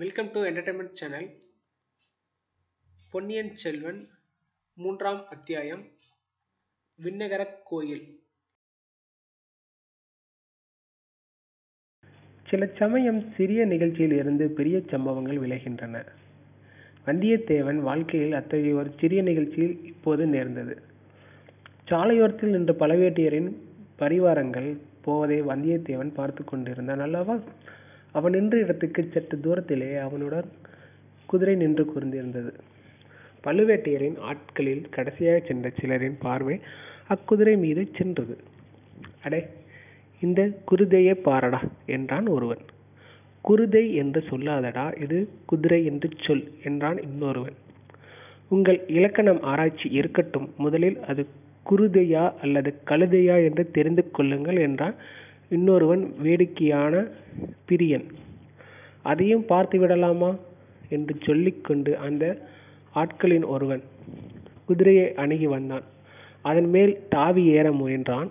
Welcome to entertainment channel Ponniyin Selvan மூன்றாம் அத்தியாயம் விண்ணகரக் கோயில். சில சமயம் சிறிய நிகழ்ச்சியில் இருந்து பெரிய சம்பவங்கள் விளைகின்றன. வந்தியத்தேவன் வாழ்க்கையில் அத்தகைய ஒரு சிறிய நிகழ்ச்சியில் இப்போது நேர்ந்தது. சாலையோரத்தில் நின்ற பழவேட்டியரின் பரிவாரங்கள் போவதை வந்தியத்தேவன் பார்த்து கொண்டிருந்தான் அல்லவா? அவன் நின்ற இடத்துக்கு சற்று தூரத்திலே அவனுடன் குதிரை நின்று கூர்ந்திருந்தது பழுவேட்டையரின் ஆட்களில் கடைசியாக சென்ற சிலரின் பார்வை அக்குதிரை மீது சென்றது. அடே இந்த குருதையை பாரடா என்றான் ஒருவன். குருதை என்று சொல்லாதடா இது குதிரை என்று சொல் என்றான் இன்னொருவன். உங்கள் இலக்கணம் ஆராய்ச்சி இருக்கட்டும் முதலில் அது குருதையா அல்லது கழுதையா என்று தெரிந்து கொள்ளுங்கள் என்றான் இன்னொருவன் வேடிக்கையான பிரியன். அதையும் பார்த்து விடலாமா? என்று சொல்லிக்கொண்டு அந்த ஆட்களின் ஒருவன் குதிரையை அணுகி வந்தான். அதன் மேல் தாவி ஏற முயன்றான்.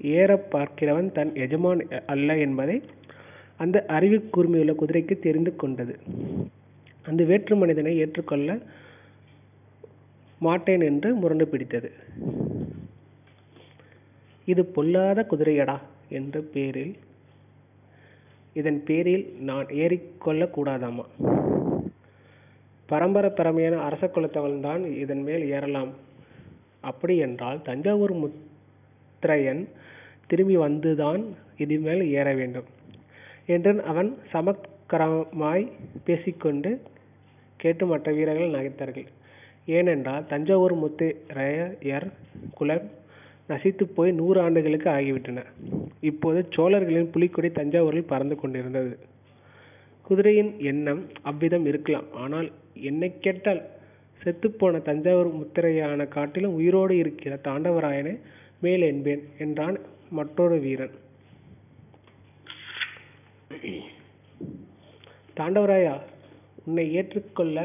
ஏற பார்க்கிறவன் தன் எஜமான் அல்ல என்பதை அந்த அறிவு கூர்மையுள்ள குதிரைக்கு தெரிந்து கொண்டது. அந்த வேற்று மனிதனை ஏற்றுக்கொள்ள மாட்டேன் என்று முரண்டு பிடித்தது. இது பொல்லாத குதிரையடா. என்ற பேரில் இதன் பேரில் நான் ஏறிக்கொள்ளக்கூடாதாமா? பரம்பரை பரமையான அரச குலத்தவன் தான் இதன் மேல் ஏறலாம். அப்படி என்றால் தஞ்சாவூர் முத்திரையன் திரும்பி வந்துதான் இது மேல் ஏற வேண்டும் என்று அவன் சமக்கரமாய் பேசிக்கொண்டு கேட்டு மற்ற வீரர்கள் நகைத்தார்கள். ஏனென்றால் தஞ்சாவூர் முத்திரையர் குலம் நசித்து போய் நூறு ஆண்டுகளுக்கு ஆகிவிட்டன. இப்போது சோழர்களின் புலிக்கொடி தஞ்சாவூரில் பறந்து கொண்டிருந்தது. குதிரையின் எண்ணம் அவ்விதம் இருக்கலாம். ஆனால் என்னை கேட்டால் செத்துப்போன தஞ்சாவூர் முத்திரையான காட்டிலும் உயிரோடு இருக்கிற தாண்டவராயனை மேல் என்பேன் என்றான் மற்றொரு வீரன். தாண்டவராயா உன்னை ஏற்றுக்கொள்ள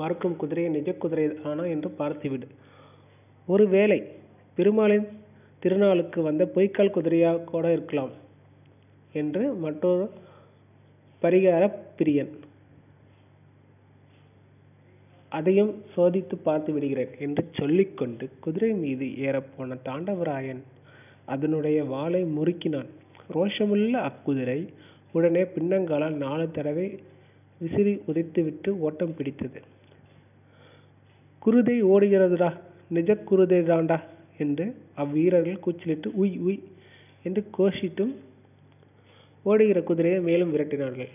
மறுக்கும் குதிரையை நிஜ குதிரை ஆனா என்று பார்த்துவிடு. ஒருவேளை பெருமாளின் திருநாளுக்கு வந்த பொய்க்கால் குதிரையாக கூட இருக்கலாம் என்று மற்றொரு பரிகார பிரியன். அதையும் சோதித்து பார்த்து விடுகிறேன் என்று சொல்லிக்கொண்டு குதிரை மீது ஏறப்போன தாண்டவராயன் அதனுடைய வாளை முறுக்கினான். ரோஷமுள்ள அக்குதிரை உடனே பின்னங்காலால் நாலு தடவை விசிறி உதைத்துவிட்டு ஓட்டம் பிடித்தது. குருதை ஓடுகிறதுடா நிஜ குருதை தாண்டா என்று அவ்வீரர்கள் கூச்சலிட்டு உய் உய் என்று கோஷிட்டும் ஓடுகிற குதிரையை மேலும் விரட்டினார்கள்.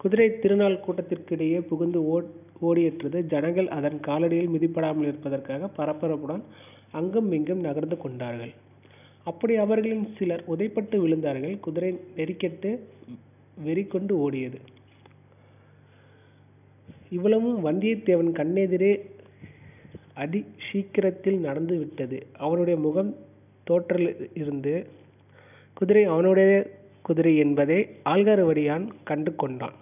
குதிரை திருநாள் கூட்டத்திற்கிடையே புகுந்து ஓ ஓடியற்றது ஜனங்கள் அதன் காலடியில் மிதிப்படாமல் இருப்பதற்காக பரபரப்புடன் அங்கும் இங்கும் நகர்ந்து கொண்டார்கள். அப்படி அவர்களின் சிலர் உதைப்பட்டு விழுந்தார்கள். குதிரை நெறிக்கெட்டு வெறி கொண்டு ஓடியது. இவ்வளவும் வந்தியத்தேவன் கண்ணெதிரே அதி சீக்கிரத்தில் நடந்து விட்டது. அவனுடைய முகம் தோற்றல் இருந்து குதிரை அவனுடைய குதிரை என்பதை ஆல்காரவடியான் கண்டு கொண்டான்.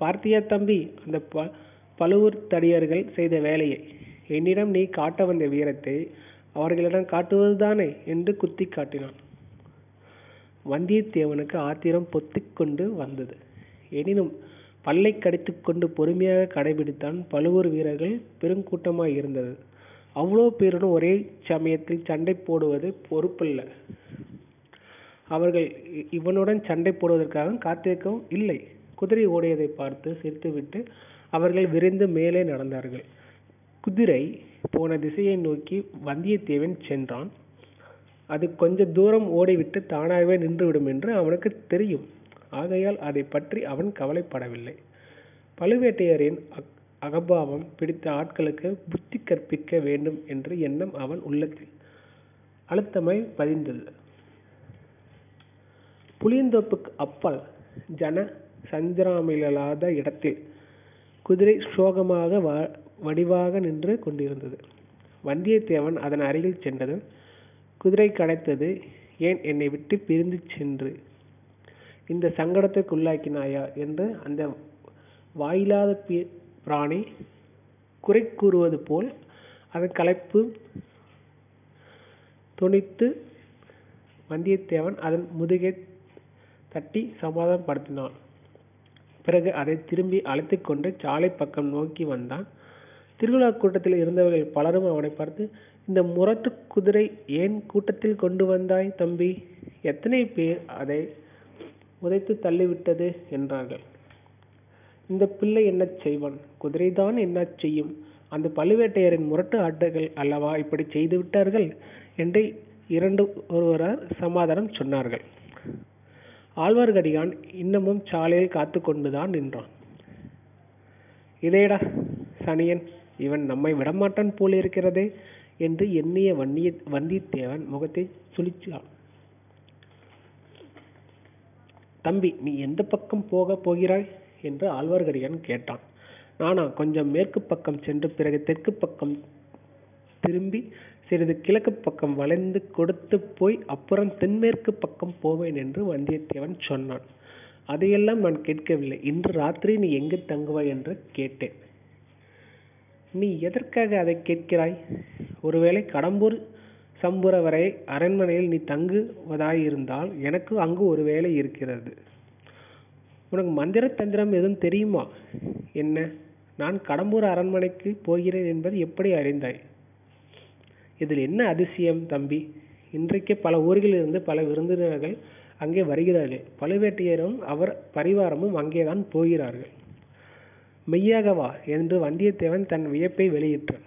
பார்த்தியா தம்பி அந்த ப பழுவூர் தடியர்கள் செய்த வேலையை என்னிடம் நீ காட்ட வந்த வீரத்தை அவர்களிடம் காட்டுவதுதானே என்று குத்தி காட்டினான். வந்தியத்தேவனுக்கு ஆத்திரம் பொத்திக்கொண்டு வந்தது. எனினும் பல்லை கடித்து கொண்டு பொறுமையாக கடைபிடித்தான் பழுவூர் வீரர்கள் பெருங்கூட்டமாய் இருந்தது. அவ்வளோ பேருடன் ஒரே சமயத்தில் சண்டை போடுவது பொறுப்பல்ல. அவர்கள் இவனுடன் சண்டை போடுவதற்காக காத்திருக்கவும் இல்லை. குதிரை ஓடியதை பார்த்து சிரித்துவிட்டு அவர்கள் விரைந்து மேலே நடந்தார்கள். குதிரை போன திசையை நோக்கி வந்தியத்தேவன் சென்றான். அது கொஞ்ச தூரம் ஓடிவிட்டு தானாகவே நின்றுவிடும் என்று அவனுக்கு தெரியும். ஆகையால் அதை பற்றி அவன் கவலைப்படவில்லை. பழுவேட்டையரின் அகபாவம் பிடித்த ஆட்களுக்கு புத்தி கற்பிக்க வேண்டும் என்ற எண்ணம் அவன் உள்ளத்தில் அழுத்தமாய் பதிந்தது. புளியந்தோப்புக்கு அப்பால் ஜன சஞ்சராமில்லாத இடத்தில் குதிரை சோகமாக வடிவாக நின்று கொண்டிருந்தது. வந்தியத்தேவன் அதன் அருகில் சென்றதும் குதிரை கடைத்தது. ஏன் என்னை விட்டு பிரிந்து சென்று இந்த சங்கடத்துக்கு உள்ளாக்கினாயா என்று அந்த வாயிலாத பிராணி குறை கூறுவது போல் அதன் களைப்பு துணித்து வந்தியத்தேவன் அதன் முதுகை தட்டி சமாதானப்படுத்தினான். பிறகு அதை திரும்பி அழைத்து கொண்டு சாலை பக்கம் நோக்கி வந்தான். திருவிழா கூட்டத்தில் இருந்தவர்கள் பலரும் அவனை பார்த்து இந்த முரட்டு குதிரை ஏன் கூட்டத்தில் கொண்டு வந்தாய் தம்பி? எத்தனை பேர் அதை உதைத்து தள்ளிவிட்டது என்றார்கள். இந்த பிள்ளை என்ன செய்வான்? குதிரைதான் என்ன செய்யும்? அந்த பழுவேட்டையரின் முரட்டு ஆட்டைகள் அல்லவா இப்படி செய்து விட்டார்கள்? என்று இரண்டு ஒருவரார் சமாதானம் சொன்னார்கள். ஆழ்வார்க்கடியான் இன்னமும் சாலையில் காத்து கொண்டுதான் நின்றான். இதேடா சனியன் இவன் நம்மை விடமாட்டான் போலிருக்கிறதே என்று எண்ணிய வன்னிய வந்தியத்தேவன் முகத்தை சுழிச்சான். தம்பி நீ எந்த பக்கம் போக போகிறாய்? என்று ஆழ்வார்க்கடியான் கேட்டான். நானா கொஞ்சம் மேற்கு பக்கம் சென்று பிறகு தெற்கு பக்கம் திரும்பி சிறிது கிழக்கு பக்கம் வளைந்து கொடுத்து போய் அப்புறம் தென்மேற்கு பக்கம் போவேன் என்று வந்தியத்தேவன் சொன்னான். அதையெல்லாம் நான் கேட்கவில்லை. இன்று ராத்திரி நீ எங்கு தங்குவாய் என்று கேட்டேன். நீ எதற்காக அதை கேட்கிறாய்? ஒருவேளை கடம்பூர் சம்புரவரை அரண்மனையில் நீ தங்குவதாயிருந்தால் எனக்கு அங்கு ஒரு வேலை இருக்கிறது. உனக்கு மந்திர தந்திரம் எதுவும் தெரியுமா? என்ன? நான் கடம்பூர் அரண்மனைக்கு போகிறேன் என்பது எப்படி அறிந்தாய்? இதில் என்ன அதிசயம் தம்பி? இன்றைக்கு பல ஊர்களிலிருந்து பல விருந்தினர்கள் அங்கே வருகிறார்கள். பழுவேட்டையரும் அவர் பரிவாரமும் அங்கேதான் போகிறார்கள். மெய்யாகவா என்று வந்தியத்தேவன் தன் வியப்பை வெளியிட்டான்.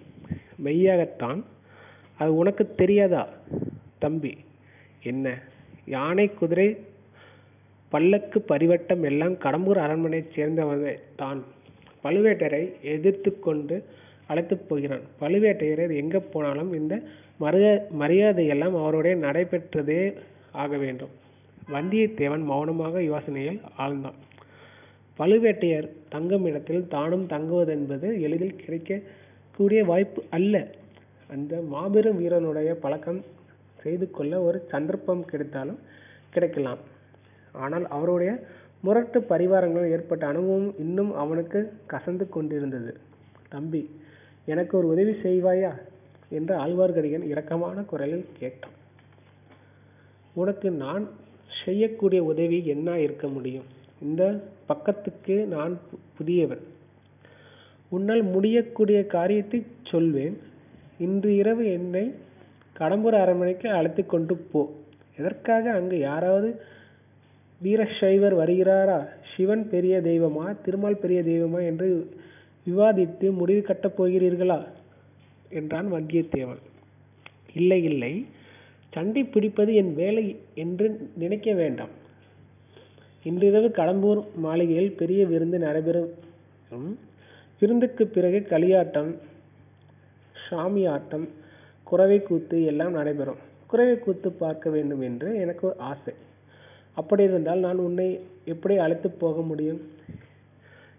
மெய்யாகத்தான் அது உனக்கு தெரியாதா? தம்பி என்ன? யானை குதிரை பல்லக்கு பரிவட்டம் எல்லாம் கடம்பூர் அரண்மனையைச் சேர்ந்தவனே தான். பழுவேட்டரை எதிர்த்து கொண்டு அழைத்துப் போகிறான். பழுவேட்டையரர் எங்கே போனாலும் இந்த மரிய மரியாதையெல்லாம் அவருடைய நடைபெற்றதே ஆக வேண்டும். வந்தியத்தேவன் மௌனமாக யோசனையில் ஆழ்ந்தான். பழுவேட்டையர் தங்கும் இடத்தில் தானும் தங்குவதென்பது எளிதில் கிடைக்கக்கூடிய வாய்ப்பு அல்ல. அந்த மாபெரும் வீரனுடைய பழக்கம் செய்து கொள்ள ஒரு சந்தர்ப்பம் கிடைத்தாலும் கிடைக்கலாம். ஆனால் அவருடைய முரட்டு பரிவாரங்களால் ஏற்பட்ட அனுபவம் இன்னும் அவனுக்கு கசந்து கொண்டிருந்தது. தம்பி எனக்கு ஒரு உதவி செய்வாயா? என்று ஆழ்வார்க்கடியான் இரக்கமான குரலில் கேட்டான். உனக்கு நான் செய்யக்கூடிய உதவி என்ன இருக்க முடியும்? இந்த பக்கத்துக்கு நான் புதியவன். உன்னால் முடியக்கூடிய காரியத்தை சொல்வேன். இன்று இரவு என்னை கடம்பூர் அரண்மனைக்கு அழைத்து கொண்டு போ. எதற்காக அங்கு யாராவது வீரசைவர் வருகிறாரா? சிவன் பெரிய தெய்வமா? திருமால் பெரிய தெய்வமா? என்று விவாதித்து முடிவு கட்டப் போகிறீர்களா? என்றான் வந்தியத்தேவன். இல்லை இல்லை. சண்டை பிடிப்பது என் வேலை என்று நினைக்க வேண்டாம். இன்றிரவு கடம்பூர் மாளிகையில் பெரிய விருந்து நடைபெறும். விருந்துக்கு பிறகு களியாட்டம் சாமி ஆட்டம் குறவை கூத்து எல்லாம் நடைபெறும். குறவை கூத்து பார்க்க வேண்டும் என்று எனக்கு ஒரு ஆசை. அப்படி இருந்தால் நான் உன்னை எப்படி அழைத்து போக முடியும்?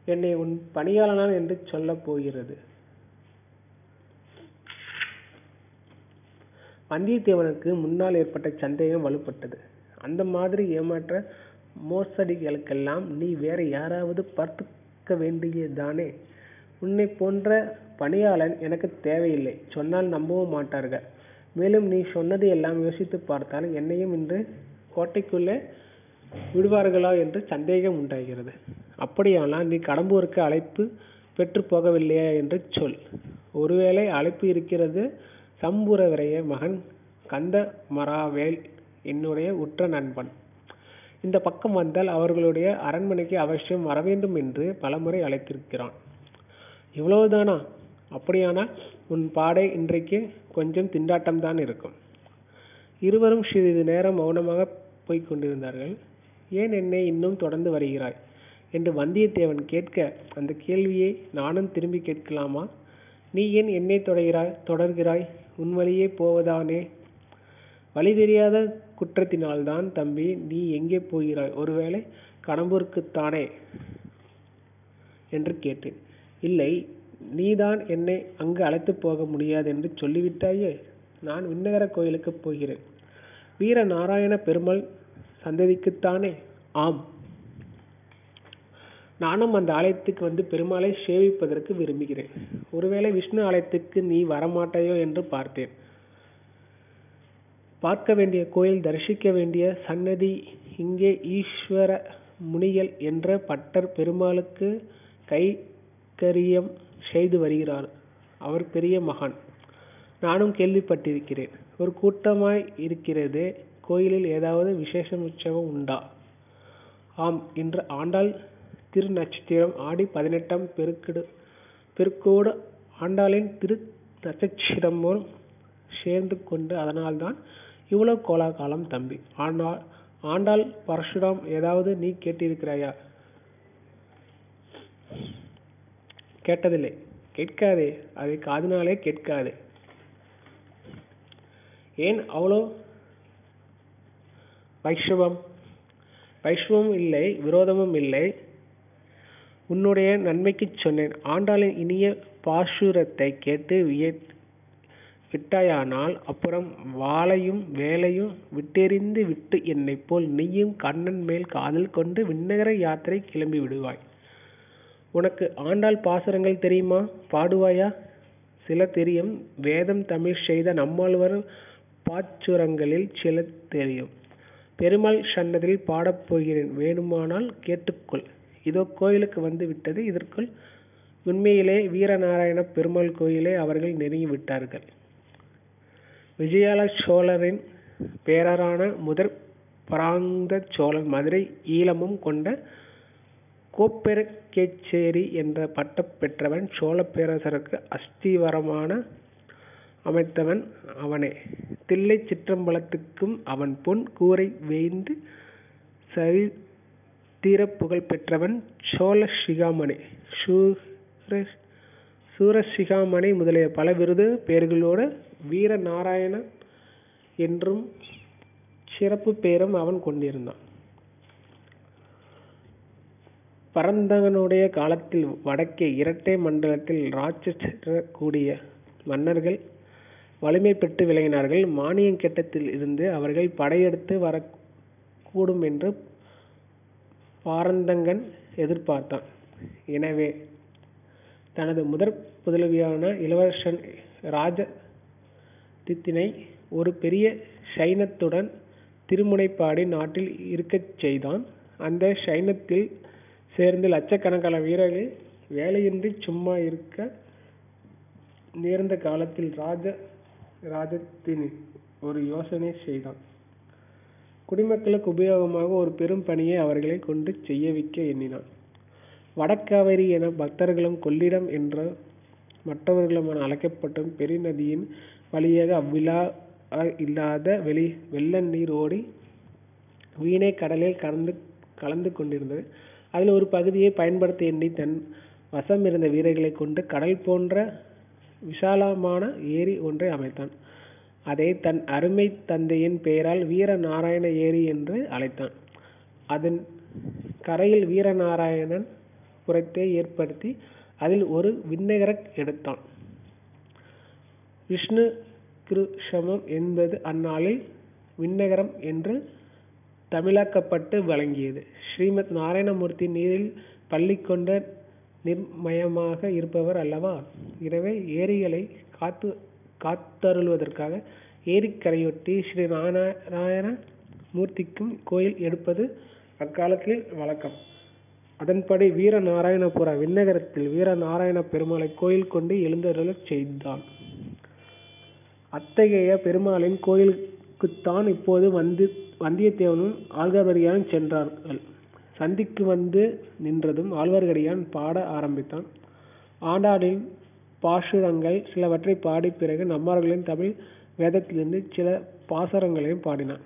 என்னை உன் பணியாளனான் என்று சொல்லப் போகிறது. வந்தியத்தேவனுக்கு முன்னால் ஏற்பட்ட சந்தேகம் வலுப்பட்டது. அந்த மாதிரி ஏமாற்ற மோசடிகளுக்கெல்லாம் நீ வேற யாராவது பார்த்துக்க வேண்டியதானே உன்னை போன்ற பணியாளன் எனக்கு தேவையில்லை. சொன்னால் நம்பவும் மாட்டார்கள். மேலும் நீ சொன்னது எல்லாம் யோசித்து பார்த்தால் என்னையும் இன்று கோட்டைக்குள்ளே விடுவார்களா என்று சந்தேகம் உண்டாகிறது. அப்படியானால் நீ கடம்பூருக்கு அழைப்பு பெற்று போகவில்லையா என்று சொல். ஒருவேளை அழைப்பு இருக்கிறது சம்புரவரைய மகன் கந்த மராவேல் என்னுடைய உற்ற நண்பன். இந்த பக்கம் வந்தால் அவர்களுடைய அரண்மனைக்கு அவசியம் வர வேண்டும் என்று பலமுறை அழைத்திருக்கிறான். இவ்வளவுதானா? அப்படியானால் உன் பாடை இன்றைக்கு கொஞ்சம் திண்டாட்டம் தான் இருக்கும். இருவரும் சிறிது நேரம் மௌனமாக போய்க் கொண்டிருந்தார்கள் ஏன் என்னை இன்னும் தொடர்ந்து வருகிறாய்? என்று வந்தியத்தேவன் கேட்க அந்த கேள்வியை நானும் திரும்பி கேட்கலாமா? நீ ஏன் என்னை தொடர்கிறாய் தொடர்கிறாய்? உன் வழியே போவதானே? வழி தெரியாத குற்றத்தினால்தான் தம்பி நீ எங்கே போகிறாய்? ஒருவேளை கடம்பூருக்குத்தானே? என்று கேட்டேன். இல்லை நீதான் என்னை அங்கு அழைத்து போக முடியாது என்று சொல்லிவிட்டாயே? நான் விண்ணகர கோயிலுக்கு போகிறேன். வீர நாராயண பெருமாள் சந்ததிக்குத்தானே? ஆம். நானும் அந்த ஆலயத்துக்கு வந்து பெருமாளை சேவிப்பதற்கு விரும்புகிறேன். ஒருவேளை விஷ்ணு ஆலயத்துக்கு நீ வரமாட்டாயோ என்று பார்த்தேன். பார்க்க வேண்டிய கோயில் தரிசிக்க வேண்டிய சன்னதி இங்கே ஈஸ்வர முனிகள் என்ற பட்டர் பெருமாளுக்கு கைக்கரியம் செய்து வருகிறார். அவர் பெரிய மகான். நானும் கேள்விப்பட்டிருக்கிறேன். ஒரு கூட்டமாய் இருக்கிறது கோயிலில் ஏதாவது விசேஷ உற்சவம் உண்டா? ஆம் இன்று ஆண்டாள் திரு நட்சத்திரம் ஆடி பதினெட்டாம் பெருக்கிடு பெருக்கோடு ஆண்டாளின் திரு நட்சத்திரமும் சேர்ந்து கொண்டு அதனால்தான் இவ்வளவு கோலாகாலம் தம்பி. ஆனால் ஆண்டாள் பரசுராம் ஏதாவது நீ கேட்டிருக்கிறாயா? கேட்டதில்லை. கேட்காதே. அதை காதினாலே கேட்காது. ஏன் அவ்வளோ? வைஷ்ணவம். வைஷ்ணவம் இல்லை விரோதமும் இல்லை. உன்னுடைய நன்மைக்குச் சொன்னேன். ஆண்டாளின் இனிய பாசுரத்தை கேட்டு விய விட்டாயானால் அப்புறம் வாளையும் வேலையும் விட்டெறிந்து விட்டு என்னைப் போல் நீயும் கண்ணன் மேல் காதல் கொண்டு விண்ணகர யாத்திரை கிளம்பி விடுவாய் உனக்கு ஆண்டாள் பாசுரங்கள் தெரியுமா? பாடுவாயா? சில தெரியும். வேதம் தமிழ் செய்த நம்மாழ்வர் பாச்சுரங்களில் சில தெரியும். பெருமாள் சன்னதியில் பாடப் போகிறேன். வேணுமானால் கேட்டுக்கொள். இதோ கோயிலுக்கு வந்து விட்டது. இதற்குள் உண்மையிலே வீரநாராயண பெருமாள் கோயிலை அவர்கள் நெருங்கி விட்டார்கள். விஜயால சோழரின் பேரரான முதற் பராந்த சோழன் மதுரை ஈழமும் கொண்ட கேச்சேரி என்ற பட்டம் பெற்றவன் சோழ பேரரசருக்கு அஸ்திவரமான அமைத்தவன் அவனே. தில்லை சிற்றம்பலத்துக்கும் அவன் பொன் கூரை வேய்ந்து சரித்திர புகழ் பெற்றவன் சோழ சிகாமணி. சூர சூரசிகாமணி முதலிய பல விருது பெயர்களோடு வீர நாராயணன் என்றும் சிறப்பு பெயரும் அவன் கொண்டிருந்தான். பரந்தகனுடைய காலத்தில் வடக்கே இரட்டை மண்டலத்தில் ராட்சச கூடிய மன்னர்கள் வலிமை பெற்று விளங்கினார்கள் மானியம் கெட்டத்தில் இருந்து அவர்கள் படையெடுத்து வரக்கூடும் என்று பாரந்தங்கன் எதிர்பார்த்தான். எனவே தனது முதற் புதல்வியான இளவரசன் ராஜதித்தினை ஒரு பெரிய சைனத்துடன் திருமுனைப்பாடி நாட்டில் இருக்கச் செய்தான். அந்த சைனத்தில் சேர்ந்து லட்சக்கணக்கான வீரர்கள் வேலையின்றி சும்மா இருக்க நேர்ந்த காலத்தில் ராஜ ராஜத்தின் ஒரு யோசனை செய்தான். குடிமக்களுக்கு உபயோகமாக ஒரு பெரும் பணியை அவர்களை கொண்டு செய்ய வைக்க எண்ணினான். வடக்காவேரி என பக்தர்களும் கொள்ளிடம் என்ற மற்றவர்களுமான அழைக்கப்பட்டும் பெருநதியின் வழியாக அவ்விழா இல்லாத வெளி வெள்ள நீர் ஓடி வீணை கடலில் கலந்து கலந்து கொண்டிருந்தது. அதில் ஒரு பகுதியை பயன்படுத்த எண்ணி தன் வசம் இருந்த வீரர்களை கொண்டு கடல் போன்ற விசாலமான ஏரி ஒன்றை அமைத்தான். அதை தன் அருமை தந்தையின் பெயரால் வீர நாராயண ஏரி என்று அழைத்தான். அதன் கரையில் வீரநாராயணன் புறத்தை ஏற்படுத்தி அதில் ஒரு விண்ணகரக் எடுத்தான். விஷ்ணு கிருஷமம் என்பது அந்நாளில் விண்ணகரம் என்று தமிழாக்கப்பட்டு வழங்கியது ஸ்ரீமத் நாராயணமூர்த்தி நீரில் பள்ளி கொண்ட நிர்மயமாக இருப்பவர் அல்லவா? எனவே ஏரிகளை காத்து காத்தருள்வதற்காக ஏரிக்கரையொட்டி ஸ்ரீ நாராயண மூர்த்திக்கும் கோயில் எடுப்பது அக்காலத்தில் வழக்கம். அதன்படி வீர நாராயணபுர விண்ணகரத்தில் வீர நாராயண பெருமாளை கோயில் கொண்டு எழுந்தருளச் செய்தான். அத்தகைய பெருமாளின் கோயிலுக்குத்தான் இப்போது வந்து வந்தியத்தேவனும் ஆழ்வார்க்கடியானும் சென்றார்கள். சந்திக்கு வந்து நின்றதும் ஆழ்வார்க்கடியான் பாட ஆரம்பித்தான். ஆண்டாளின் பாசுரங்கள் சிலவற்றை பாடி பிறகு நம்மார்களின் தமிழ் வேதத்திலிருந்து சில பாசுரங்களையும் பாடினான்.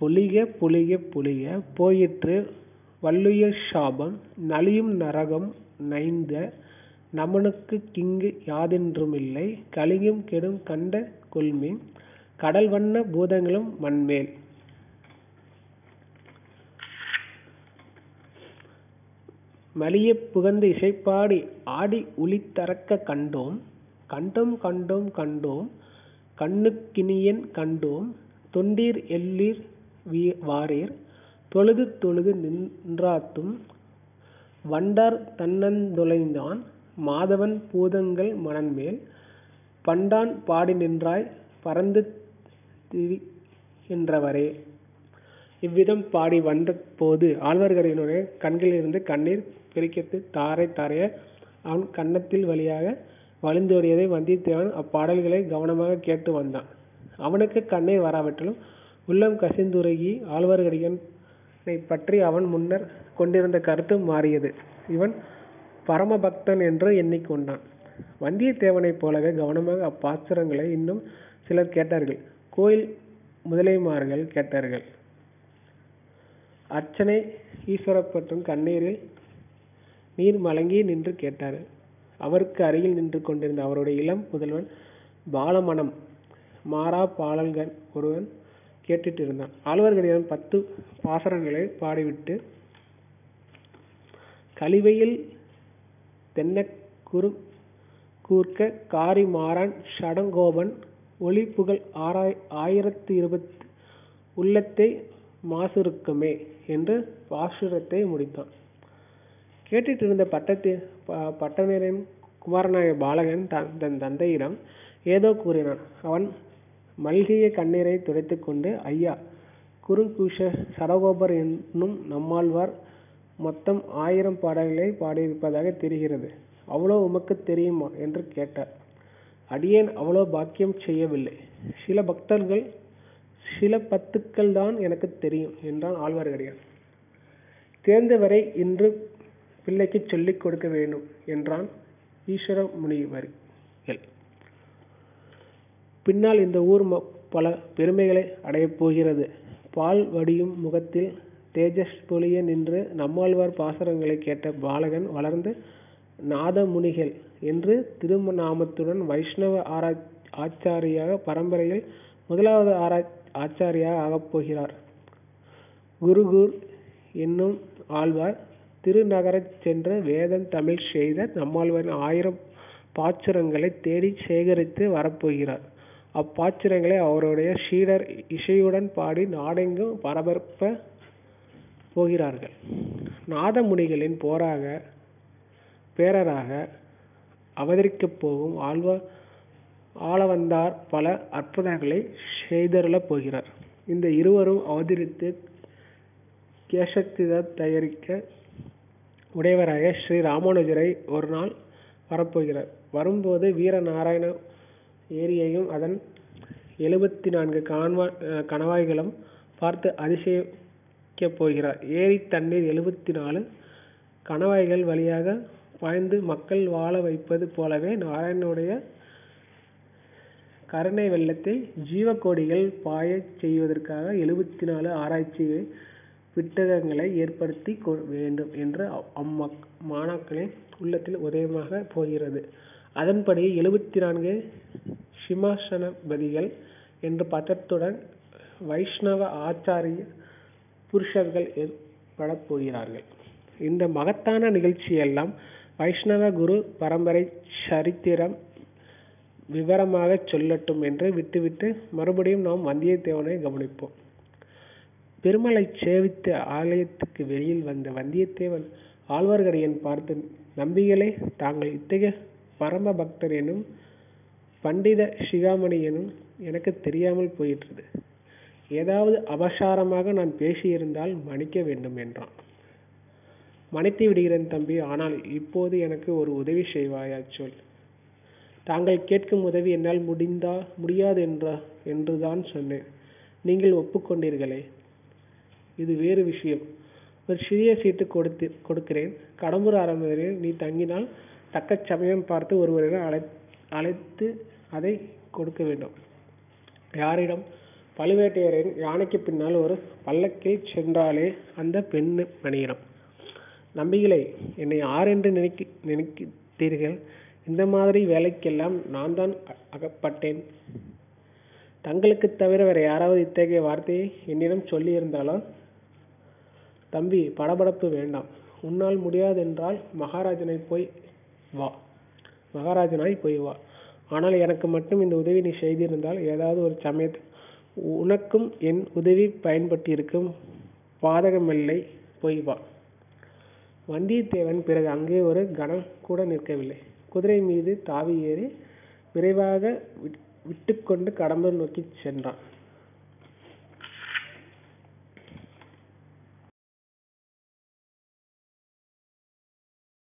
பொலிக பொலிக பொலிக போயிற்று வல்லுயிர் சாபம் நலியும் நரகம் நைந்த நமனுக்கு கிங்கு யாதென்றுமில்லை கலியும் கெடும் கண்ட கொள்மீன் கடல் வண்ண பூதங்களும் மண்மேல். மலிய புகந்து இசைப்பாடி ஆடி உளித்தரக்க கண்டோம். கண்டோம் கண்டோம் கண்டோம். கண்ணுக்கினியன் கண்டோம். தொண்டீர் எல்லீர் வாரீர். தொழுது தொழுது நின்றாத்தும். வண்டார் தன்னந்தொலைந்தான் மாதவன் பூதங்கள் மணன்மேல். பண்டான் பாடி நின்றாய். பறந்து திரிகின்றவரே இவ்விதம் பாடி வந்த போது ஆழ்வார்க்கடியானுடைய கண்களிலிருந்து கண்ணீர் பெருக்கெடுத்து தாரை தாரைய அவன் கன்னத்தில் வழியாக வழிந்தோடியதை வந்தியத்தேவன் அப்பாடல்களை கவனமாக கேட்டு வந்தான். அவனுக்கு கண்ணீர் வராவிட்டாலும் உள்ளம் கசிந்துருகி ஆழ்வார்க்கடியானை பற்றி அவன் முன்னர் கொண்டிருந்த கருத்து மாறியது. இவன் பரமபக்தன் என்று எண்ணிக்கொண்டான். வந்தியத்தேவனைப் போலவே கவனமாக அப்பாசுரங்களை இன்னும் சிலர் கேட்டார்கள். கோயில் முதலியமார்கள் கேட்டார்கள். அர்ச்சனை ஈஸ்வரப்பற்றும் கண்ணீரில் நீர் மலங்கி நின்று கேட்டார். அவருக்கு அருகில் நின்று கொண்டிருந்த அவருடைய இளம் புதல்வன் பாலமணம் மாறா பாலல்கன் ஒருவன் கேட்டுட்டு இருந்தான். ஆழ்வார்களிடம் பத்து பாசரங்களை பாடிவிட்டு கழிவையில் தென்னக்குறு கூர்க்க காரி மாறான் ஷடங்கோபன் ஒளி புகழ் ஆறாய் ஆயிரத்து இருபத்து உள்ளத்தை மாசுருக்குமே. என்று பாசுரத்தை முடித்தான். கேட்டுட்டு இருந்த பட்டத்தி பட்டணரின் குமாரனாய பாலகன் தன் தந்தையிடம் ஏதோ கூறினான். அவன் மல்கிய கண்ணீரை துடைத்து கொண்டு ஐயா குருகூஷ சரகோபர் என்னும் நம்மாழ்வார் மொத்தம் ஆயிரம் பாடல்களை பாடியிருப்பதாக தெரிகிறது. அவ்வளோ உமக்கு தெரியுமா? என்று கேட்டார். அடியேன் அவ்வளோ பாக்கியம் செய்யவில்லை. சில பக்தர்கள் சில பத்துக்கள் தான் எனக்கு தெரியும் என்றான் ஆழ்வார்க்கடியான். தேர்ந்தவரை இன்று பிள்ளைக்கு சொல்லிக் கொடுக்க வேண்டும் என்றான் ஈஸ்வர முனிவர்கள் பின்னால் இந்த ஊர் பல பெருமைகளை அடையப் போகிறது. பால் வடியும் முகத்தில் தேஜஸ் பொலிய நின்று நம்மாழ்வார் பாசரங்களை கேட்ட பாலகன் வளர்ந்து நாதமுனிகள் என்று திருமநாமத்துடன் வைஷ்ணவ ஆரா ஆச்சாரியாக பரம்பரையில் முதலாவது ஆரா ஆச்சாரியாக ஆகப் போகிறார் குருகூர் என்னும் ஆழ்வார் திருநகரச் சென்று வேதம் தமிழ் செய்த நம்மாழ்வாரின் ஆயிரம் பாச்சுரங்களை தேடி சேகரித்து வரப்போகிறார். அப்பாச்சுரங்களை அவருடைய சீடர் இசையுடன் பாடி நாடெங்கும் பரபரப்ப போகிறார்கள். நாதமுனிகளின் போராக பேரராக அவதரிக்கப் போகும் ஆழ்வார் ஆளவந்தார் பல அற்புதங்களை செய்தருளப் போகிறார். இந்த இருவரும் அவதரித்து கேசத்தித தயாரிக்க உடையவராக ஸ்ரீ ராமானுஜரை ஒரு நாள் வரப்போகிறார். வரும்போது வீரநாராயண ஏரியையும் அதன் எழுபத்தி நான்கு கான்வா கணவாய்களும் பார்த்து அதிசயிக்கப் போகிறார். ஏரி தண்ணீர் எழுபத்தி நாலு கணவாய்கள் வழியாக பாய்ந்து மக்கள் வாழ வைப்பது போலவே நாராயணனுடைய கருணை வெள்ளத்தை ஜீவக்கோடிகள் பாயச் செய்வதற்காக எழுபத்தி நாலு ஆராய்ச்சி விட்டகங்களை ஏற்படுத்தி வேண்டும் என்று அம்மக் மாணாக்களின் உள்ளத்தில் உதயமாக போகிறது. அதன்படி எழுபத்தி நான்கு சிம்மாசனபதிகள் என்ற பதத்துடன் வைஷ்ணவ ஆச்சாரிய புருஷர்கள் ஏற்படப் போகிறார்கள். இந்த மகத்தான நிகழ்ச்சியெல்லாம் வைஷ்ணவ குரு பரம்பரை சரித்திரம் விவரமாக சொல்லட்டும் என்று விட்டுவிட்டு மறுபடியும் நாம் வந்தியத்தேவனை கவனிப்போம். பெருமலை சேவித்து ஆலயத்துக்கு வெளியில் வந்த வந்தியத்தேவன் ஆழ்வார்க்கடியன் பார்த்து நம்பிகளே தாங்கள் இத்தகைய பரம பக்தர் எனும் பண்டித சிகாமணி எனும் எனக்கு தெரியாமல் போயிற்றது. ஏதாவது அபசாரமாக நான் பேசியிருந்தால் மன்னிக்க வேண்டும் என்றான். மன்னித்து விடுகிறேன் தம்பி ஆனால் இப்போது எனக்கு ஒரு உதவி செய்வாயா சொல். தாங்கள் கேட்கும் உதவி என்னால் முடிந்தா முடியாது என்றா என்றுதான் சொன்னேன். நீங்கள் ஒப்புக்கொண்டீர்களே. இது வேறு விஷயம். ஒரு சிறிய சீட்டு கொடுத்து கொடுக்கிறேன். கடம்பூர் அரண்மனையில் நீ தங்கினால் தக்க சமயம் பார்த்து ஒருவரை அழை அழைத்து அதை கொடுக்க வேண்டும். யாரிடம்? பழுவேட்டையரின் யானைக்கு பின்னால் ஒரு பல்லக்கில் சென்றாலே அந்த பெண் மணியிடம். நம்பிகளை என்னை யார் என்று நினைக்க நினைக்கிறீர்கள் இந்த மாதிரி வேலைக்கெல்லாம் நான் தான் அகப்பட்டேன். தங்களுக்கு தவிர வேற யாராவது இத்தகைய வார்த்தையை என்னிடம் சொல்லியிருந்தாலோ? தம்பி படபடப்பு வேண்டாம். உன்னால் முடியாதென்றால் மகாராஜனை போய் வா. மகாராஜனாய் போய் வா. ஆனால் எனக்கு மட்டும் இந்த உதவி நீ செய்திருந்தால் ஏதாவது ஒரு சமயத்தில் உனக்கும் என் உதவி பயன்பட்டிருக்கும். பாதகமில்லை போய் வா. வந்தியத்தேவன் பிறகு அங்கே ஒரு கணம் கூட நிற்கவில்லை. குதிரை மீது தாவி ஏறி விரைவாக விட்டுக்கொண்டு கடம்பூர் நோக்கி சென்றான்.